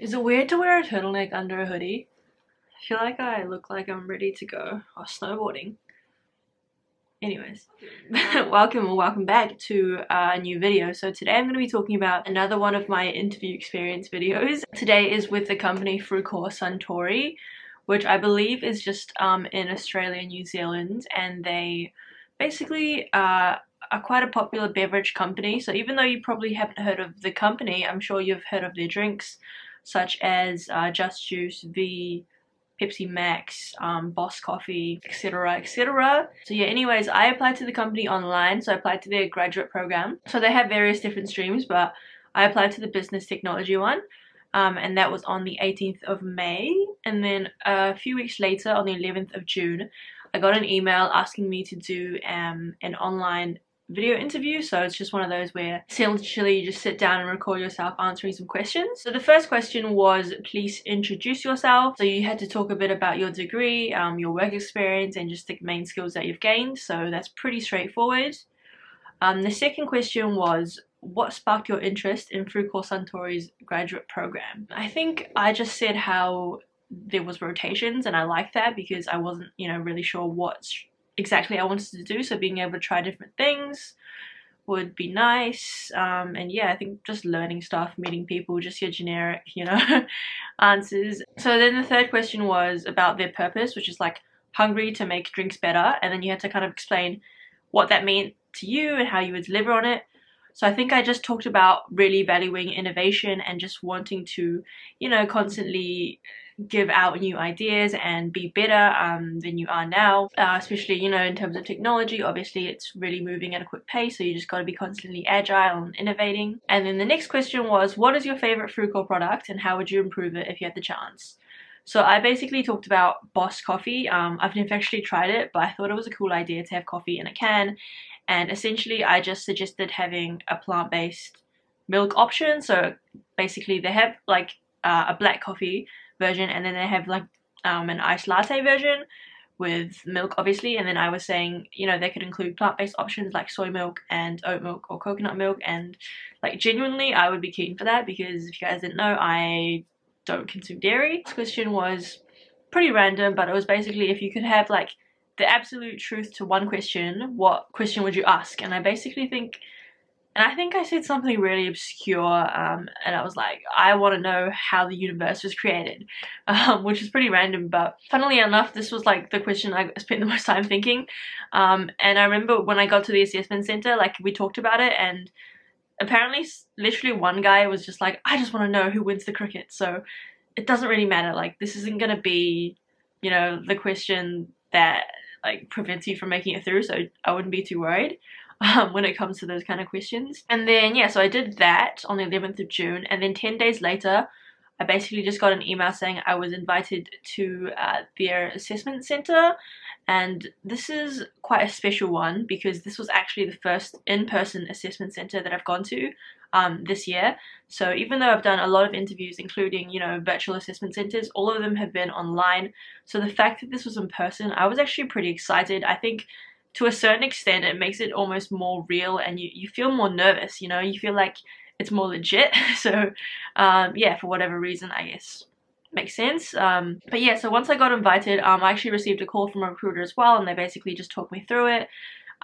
Is it weird to wear a turtleneck under a hoodie? I feel like I look like I'm ready to go or snowboarding. Anyways, welcome or welcome back to a new video. So today I'm going to be talking about another one of my interview experience videos. Today is with the company Frucor Suntory, which I believe is just um, in Australia and New Zealand, and they basically uh, are quite a popular beverage company. So even though you probably haven't heard of the company, I'm sure you've heard of their drinks, such as uh, Just Juice, V, Pepsi Max, um, Boss Coffee, etc, etc. So yeah, anyways, I applied to the company online, so I applied to their graduate program. So they have various different streams, but I applied to the business technology one. Um, and that was on the 18th of May. And then a few weeks later, on the 11th of June, I got an email asking me to do um, an online video interview so it's just one of those where essentially you just sit down and record yourself answering some questions. So the first question was please introduce yourself. So you had to talk a bit about your degree um, your work experience and just the main skills that you've gained so that's pretty straightforward. Um, the second question was what sparked your interest in Frucor Suntory's graduate program? I think I just said how there was rotations and I liked that because I wasn't you know really sure what exactly I wanted to do so being able to try different things would be nice. Um, and yeah I think just learning stuff meeting people just your generic you know answers. So then the third question was about their purpose which is like hungry to make drinks better. And then you had to kind of explain what that meant to you and how you would deliver on it so I think I just talked about really valuing innovation and just wanting to you know constantly give out new ideas and be better um, than you are now uh, especially you know in terms of technology obviously it's really moving at a quick pace so you just got to be constantly agile and innovating and then the next question was what is your favorite Frucor product and how would you improve it if you had the chance so I basically talked about Boss Coffee. Um, I've never actually tried it, but I thought it was a cool idea to have coffee in a can. And essentially, I just suggested having a plant-based milk option. So basically, they have like uh, a black coffee version and then they have like um, an iced latte version with milk obviously and then I was saying you know they could include plant-based options like soy milk and oat milk or coconut milk and like genuinely I would be keen for that because if you guys didn't know I don't consume dairy. This question was pretty random but it was basically if you could have like the absolute truth to one question what question would you ask and I basically think and I think I said something really obscure um, and I was like, I want to know how the universe was created, um, which is pretty random, but funnily enough, this was like the question I spent the most time thinking. Um, and I remember when I got to the assessment center, like we talked about it and apparently literally one guy was just like, I just want to know who wins the cricket. So it doesn't really matter. Like this isn't going to be, you know, the question that like prevents you from making it through. So I wouldn't be too worried um, when it comes to those kind of questions. And then, yeah, so I did that on the 11th of June. And then 10 days later, I basically just got an email saying I was invited to uh, their assessment center. And this is quite a special one because this was actually the first in-person assessment center that I've gone to um, this year. So even though I've done a lot of interviews, including, you know, virtual assessment centers, all of them have been online. So the fact that this was in person, I was actually pretty excited. I think to a certain extent it makes it almost more real and you, you feel more nervous you know you feel like it's more legit so um, yeah for whatever reason I guess makes sense. Um, but yeah so once I got invited um, I actually received a call from a recruiter as well and they basically just talked me through it.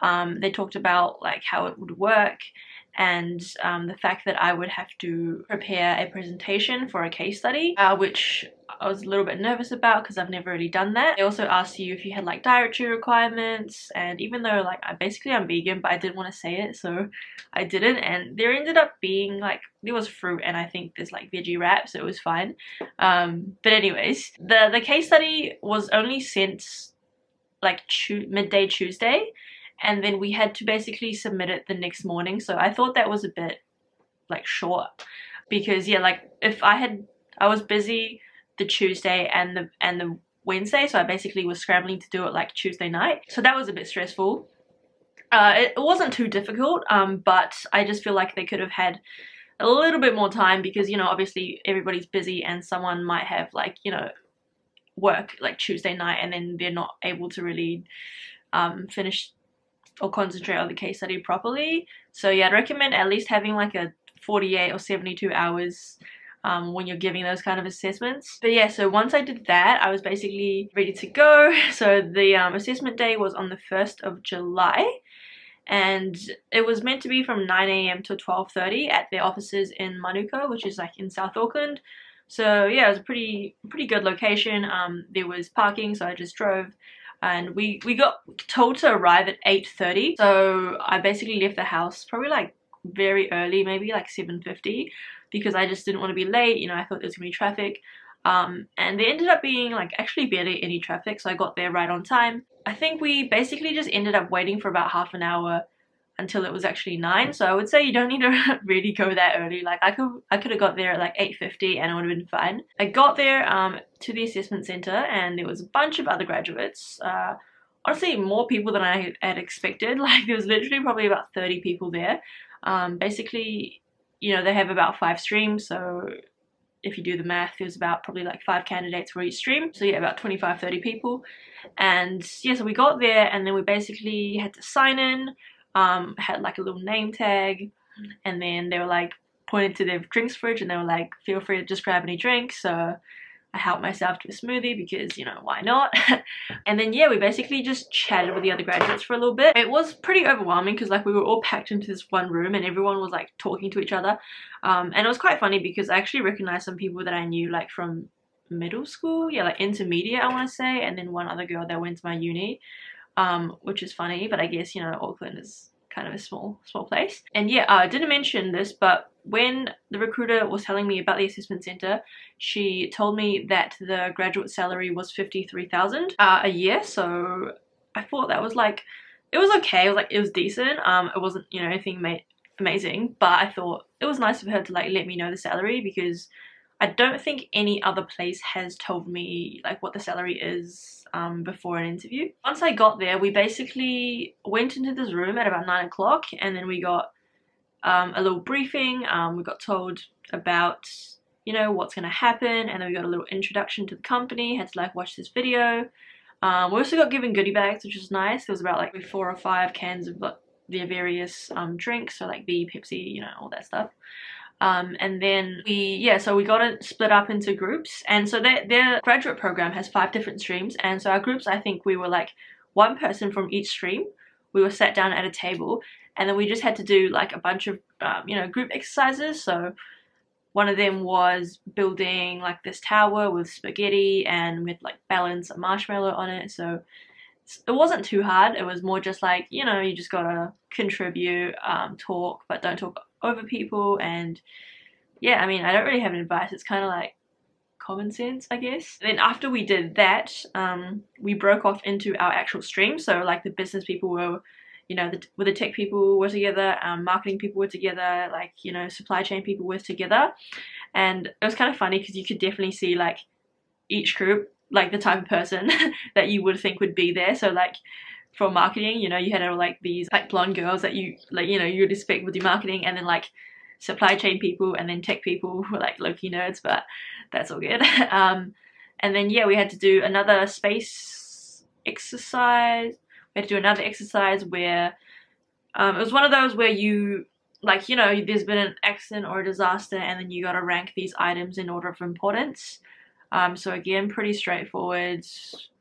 Um, they talked about like how it would work and um, the fact that I would have to prepare a presentation for a case study, uh, which I was a little bit nervous about because I've never really done that. They also asked you if you had like dietary requirements and even though like I basically I'm vegan but I didn't want to say it so I didn't and there ended up being like there was fruit and I think there's like veggie wraps so it was fine. Um, but anyways the, the case study was only sent like midday Tuesday and then we had to basically submit it the next morning. So I thought that was a bit like short because yeah like if I had I was busy the Tuesday and the and the Wednesday so I basically was scrambling to do it like Tuesday night. So that was a bit stressful. Uh, it, it wasn't too difficult um, but I just feel like they could have had a little bit more time because you know obviously everybody's busy and someone might have like you know work like Tuesday night and then they're not able to really um, finish or concentrate on the case study properly. So yeah, I'd recommend at least having like a 48 or 72 hours um, when you're giving those kind of assessments. But yeah, so once I did that, I was basically ready to go. So the um, assessment day was on the 1st of July and it was meant to be from 9am to 12.30 at their offices in Manukau, which is like in South Auckland. So yeah, it was a pretty pretty good location. Um, there was parking, so I just drove and we we got told to arrive at 8.30 so I basically left the house probably like very early maybe like 7.50 because I just didn't want to be late you know I thought there was gonna be traffic. Um, and there ended up being like actually barely any traffic so I got there right on time. I think we basically just ended up waiting for about half an hour until it was actually 9 so I would say you don't need to really go that early. Like I could I could have got there at like 8.50 and it would have been fine. I got there um, to the assessment center and there was a bunch of other graduates uh, honestly more people than I had expected. Like there was literally probably about 30 people there. Um, basically you know they have about five streams. So if you do the math there's about probably like five candidates for each stream. So yeah about 25 30 people. And yeah so we got there and then we basically had to sign in um, had like a little name tag and then they were like pointed to their drinks fridge and they were like feel free to just grab any drinks so I helped myself to a smoothie because you know why not? And then yeah we basically just chatted with the other graduates for a little bit. It was pretty overwhelming because like we were all packed into this one room and everyone was like talking to each other. Um, and it was quite funny because I actually recognized some people that I knew like from middle school yeah like intermediate I want to say and then one other girl that went to my uni um, which is funny, but I guess, you know, Auckland is kind of a small, small place. And yeah, I didn't mention this, but when the recruiter was telling me about the assessment center, she told me that the graduate salary was 53,000 uh, a year. So I thought that was like, it was okay. It was like, it was decent. Um, it wasn't, you know, anything amazing, but I thought it was nice of her to like let me know the salary because I don't think any other place has told me like what the salary is um, before an interview. Once I got there, we basically went into this room at about 9 o'clock and then we got um, a little briefing. Um, we got told about, you know, what's going to happen and then we got a little introduction to the company, had to like watch this video. Um, we also got given goodie bags, which was nice. There was about like four or five cans of their various um, drinks, so like V, Pepsi, you know, all that stuff. Um, and then we, yeah, so we got it split up into groups. And so their, their graduate program has five different streams. And so our groups, I think we were like one person from each stream. We were sat down at a table and then we just had to do like a bunch of, um, you know, group exercises. So one of them was building like this tower with spaghetti and with like balance a marshmallow on it. So it wasn't too hard. It was more just like, you know, you just gotta contribute, um, talk, but don't talk over people and yeah, I mean, I don't really have an advice. It's kind of like common sense, I guess. Then after we did that, um, we broke off into our actual stream. So like the business people were, you know, the, with the tech people were together, um, marketing people were together, like, you know, supply chain people were together. And it was kind of funny because you could definitely see like each group, like the type of person that you would think would be there. So like for marketing, you know, you had all like these like blonde girls that you like, you know, you'd expect with your marketing and then like supply chain people and then tech people who were like Loki nerds, but that's all good. um, and then yeah, we had to do another space exercise. We had to do another exercise where um, it was one of those where you like you know there's been an accident or a disaster and then you got to rank these items in order of importance. Um, so again, pretty straightforward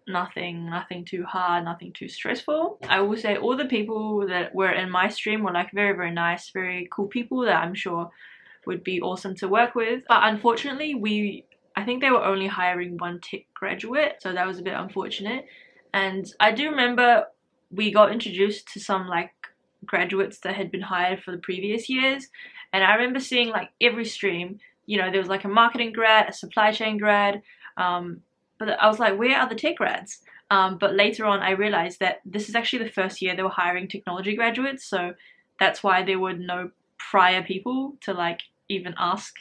nothing nothing too hard nothing too stressful. I will say all the people that were in my stream were like very very nice very cool people that i'm sure would be awesome to work with. But unfortunately we i think they were only hiring one tech graduate so that was a bit unfortunate. And i do remember we got introduced to some like graduates that had been hired for the previous years. And i remember seeing like every stream you know there was like a marketing grad a supply chain grad um, but I was like, where are the tech grads? Um, but later on, I realized that this is actually the first year they were hiring technology graduates, so that's why there were no prior people to like even ask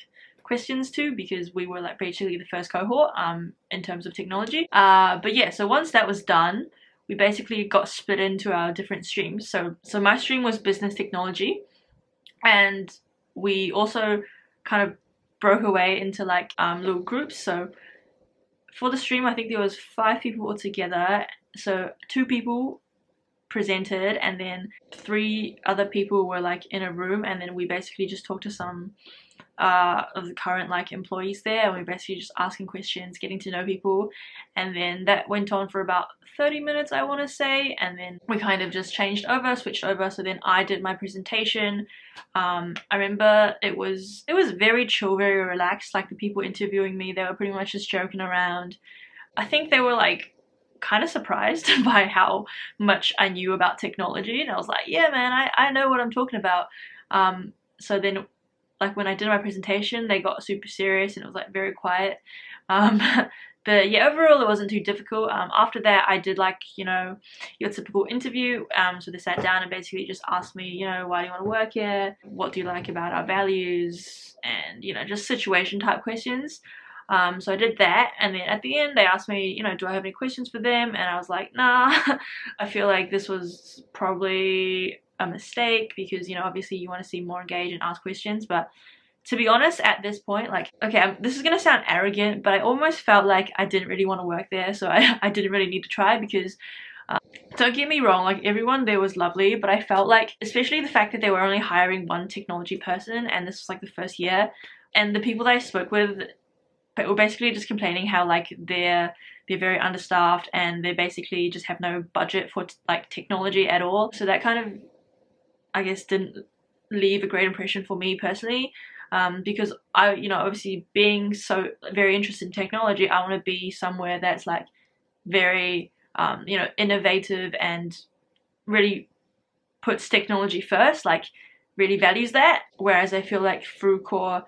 questions to because we were like basically the first cohort um, in terms of technology. Uh, but yeah, so once that was done, we basically got split into our different streams. So so my stream was business technology, and we also kind of broke away into like um, little groups. So for the stream, I think there was five people altogether. So two people presented and then three other people were like in a room and then we basically just talked to some uh, of the current like employees there and we are basically just asking questions getting to know people. And then that went on for about 30 minutes I want to say and then we kind of just changed over switched over. So then I did my presentation. Um, I remember it was it was very chill very relaxed. Like the people interviewing me they were pretty much just joking around. I think they were like kind of surprised by how much I knew about technology and I was like yeah man I, I know what I'm talking about. Um, so then like when I did my presentation they got super serious and it was like very quiet. Um, but yeah overall it wasn't too difficult. Um, after that I did like you know your typical interview. Um, so they sat down and basically just asked me you know why do you want to work here? What do you like about our values? And you know just situation type questions. Um, so I did that. And then at the end they asked me, you know, do I have any questions for them? And I was like, nah, I feel like this was probably a mistake because, you know, obviously you want to see more engaged and ask questions. But to be honest, at this point, like, okay, I'm, this is going to sound arrogant, but I almost felt like I didn't really want to work there. So I, I didn't really need to try because uh, don't get me wrong, like everyone there was lovely, but I felt like, especially the fact that they were only hiring one technology person and this was like the first year, and the people that I spoke with we're basically just complaining how like they're they're very understaffed and they basically just have no budget for like technology at all. So that kind of I guess didn't leave a great impression for me personally. Um, because I, you know, obviously being so very interested in technology, I want to be somewhere that's like very, um, you know, innovative and really puts technology first, like really values that. Whereas I feel like Frucor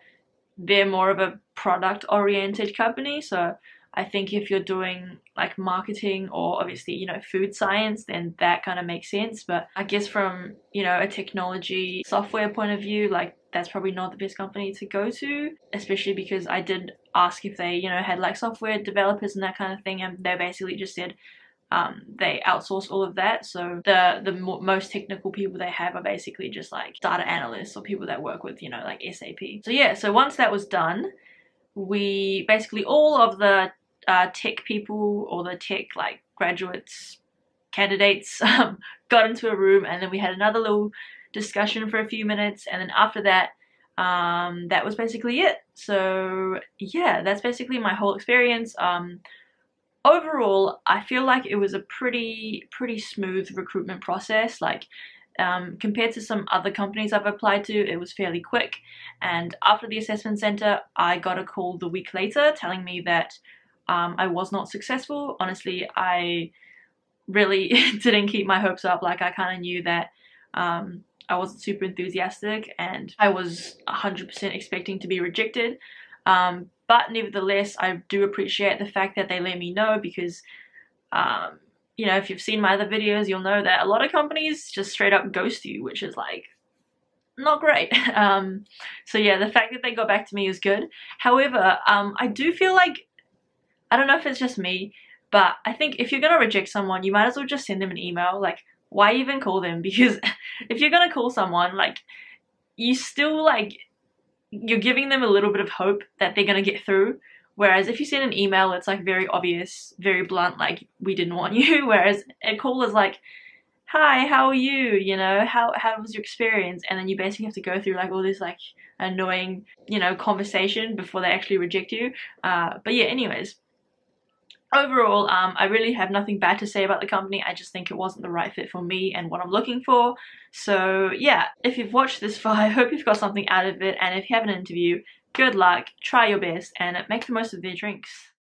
they're more of a product oriented company. So I think if you're doing like marketing or obviously, you know, food science, then that kind of makes sense. But I guess from, you know, a technology software point of view, like that's probably not the best company to go to, especially because I did ask if they, you know, had like software developers and that kind of thing. And they basically just said, um, they outsource all of that. So the the most technical people they have are basically just like data analysts or people that work with you know like SAP. So yeah, so once that was done, we basically all of the uh, tech people or the tech like graduates candidates um, got into a room and then we had another little discussion for a few minutes and then after that um, that was basically it so yeah that's basically my whole experience um, overall, I feel like it was a pretty pretty smooth recruitment process. Like um, compared to some other companies I've applied to, it was fairly quick. And after the assessment center, I got a call the week later telling me that um, I was not successful. Honestly, I really didn't keep my hopes up. Like I kind of knew that um, I wasn't super enthusiastic and I was 100% expecting to be rejected. Um, but nevertheless, I do appreciate the fact that they let me know because, um, you know, if you've seen my other videos, you'll know that a lot of companies just straight up ghost you, which is like not great. Um, so yeah, the fact that they got back to me is good. However, um, I do feel like, I don't know if it's just me, but I think if you're to reject someone, you might as well just send them an email. Like, why even call them? Because if you're to call someone, like, you still, like, you're giving them a little bit of hope that they're to get through. Whereas if you send an email, it's like very obvious, very blunt, like we didn't want you. Whereas a call is like, hi, how are you? You know, how, how was your experience? And then you basically have to go through like all this like annoying, you know, conversation before they actually reject you. Uh, but yeah, anyways, overall, um, I really have nothing bad to say about the company. I just think it wasn't the right fit for me and what I'm looking for. So yeah, if you've watched this far, I hope you've got something out of it. And if you have an interview, good luck, try your best, and make the most of their drinks.